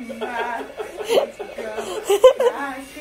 mad. Let's go.